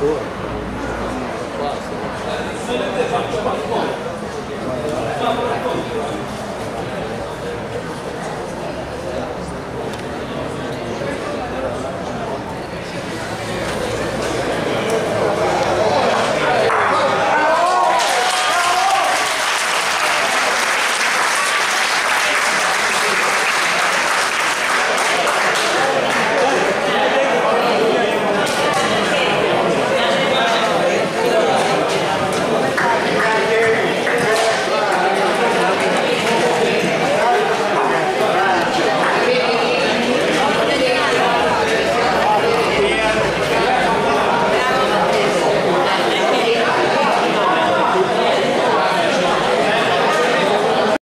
cool.